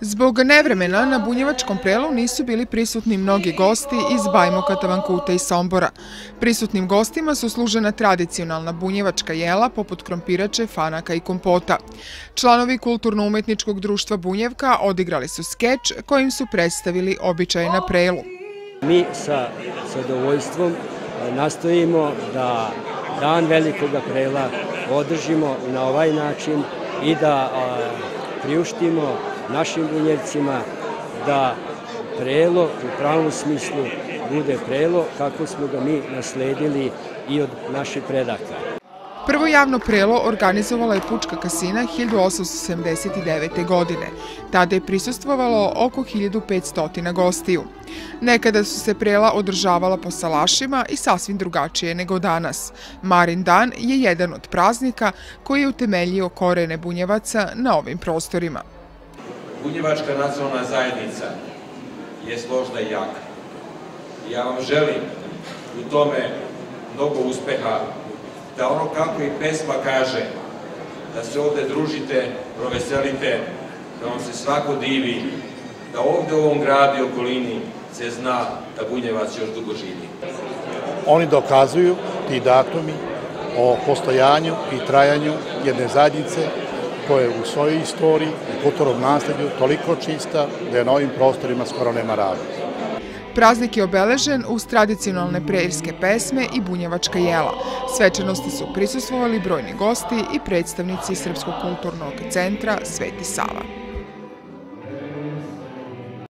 Zbog nevremena na Bunjevačkom prelu nisu bili prisutni mnogi gosti iz Bajmokata, Vankuta i Sombora. Prisutnim gostima su služena tradicionalna bunjevačka jela poput krompirače, fanaka i kompota. Članovi Kulturno-umetničkog društva Bunjevka odigrali su skeč kojim su predstavili običaje na prelu. Mi sa zadovoljstvom nastojimo da dan velikoga prela održimo na ovaj način i da priuštimo našim bunjevcima da prelo u pravom smislu bude prelo kako smo ga mi nasledili i od naših predaka. Prvo javno prelo organizovala je Pučka kasina 1879. godine. Tada je prisustvovalo oko 1500 gostiju. Nekada su se prela održavala po salašima i sasvim drugačije nego danas. Marin dan je jedan od praznika koji je utemeljio korene bunjevaca na ovim prostorima. Bunjevačka nacionalna zajednica je složna i jaka. Ja vam želim u tome mnogo uspeha, da ono kako i pesma kaže, da se ovde družite, proveselite, da vam se svako divi, da ovde u ovom gradu i okolini se zna da Bunjevac još dugo živi. Oni dokazuju, ti datumi, o postojanju i trajanju jedne zajednice koja je u svojoj istoriji i kulturnom nasledju toliko čista da je na ovim prostorima skoro nema rada. Praznik je obeležen uz tradicionalne prejirske pesme i bunjevačka jela. Svečanosti su prisustvovali brojni gosti i predstavnici Srpskog kulturnog centra Sveti Sava.